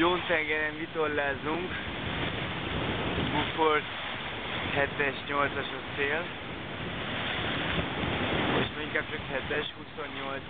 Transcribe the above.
Jóntengeren vitorlázunk. Buford 7-es, 8-as a cél, Most inkább csak 7-es, 28